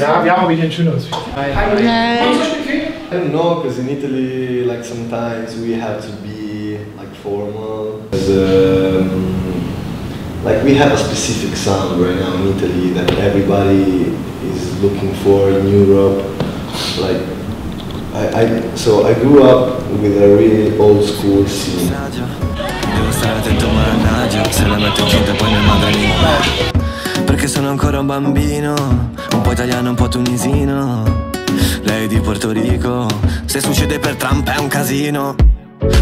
Ja, wir haben aber den schönen Ausflug. Hi. I don't know, because in Italy, like sometimes we have to be like formal. 'Cause, um, like we have a specific sound right now in Italy that everybody is looking for in Europe. Like, I, I so I grew up with a really old school scene. Perché sono ancora un bambino Un po' italiano, un po' tunisino. Lei di Porto Rico Se succede per Trump è un casino.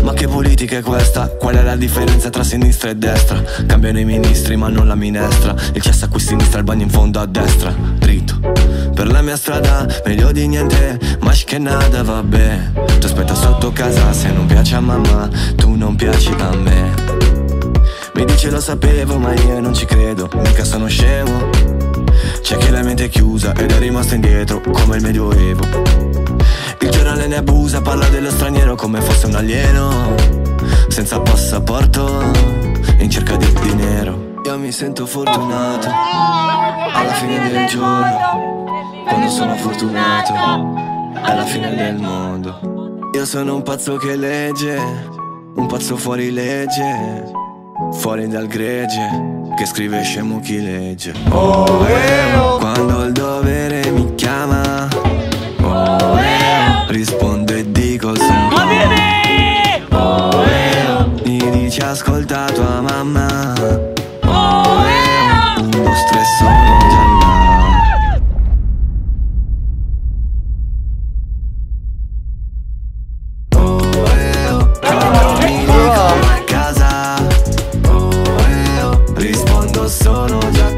Ma che politica è questa? Qual è la differenza tra sinistra e destra? Cambiano i ministri ma non la minestra. Il cesso a qui sinistra, il bagno in fondo a destra. Dritto Per la mia strada meglio di niente. Ma che nada vabbè. Ti aspetta sotto casa se non piace a mamma Tu non piaci a me Mi dice lo sapevo ma io non ci credo. Mica sono scemo. C'è chi la mente è chiusa ed è rimasto indietro Come il medioevo. Il giornale ne abusa, parla dello straniero come fosse un alieno. Senza passaporto, in cerca di dinero Io mi sento fortunato. Alla fine del giorno Quando sono fortunato. Alla fine del mondo. Io sono un pazzo che legge Un pazzo fuori legge fuori dal gregge, che scrive scemo chi legge. Oh, eh, oh. Quando il dovere mi chiama, oh, eh, oh. rispondo e dico sono. Oh, eh, oh. Mi dice ascolta tua mamma. sono già